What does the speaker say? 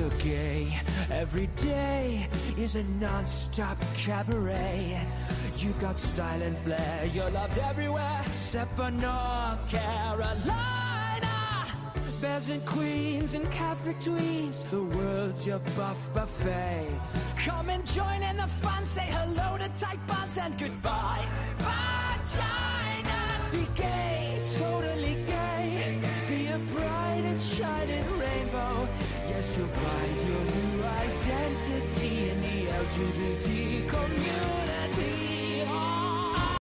you're gay. Every day is a non-stop cabaret. You've got style and flair, you're loved everywhere except for North Carolina. Bears and queens and Catholic tweens, the world's your buff buffet. Come and join in the fun, say hello to tight buns and goodbye. Vaginas, be gay, totally gay. Be a bright and shining rainbow. You'll find your new identity in the LGBT community.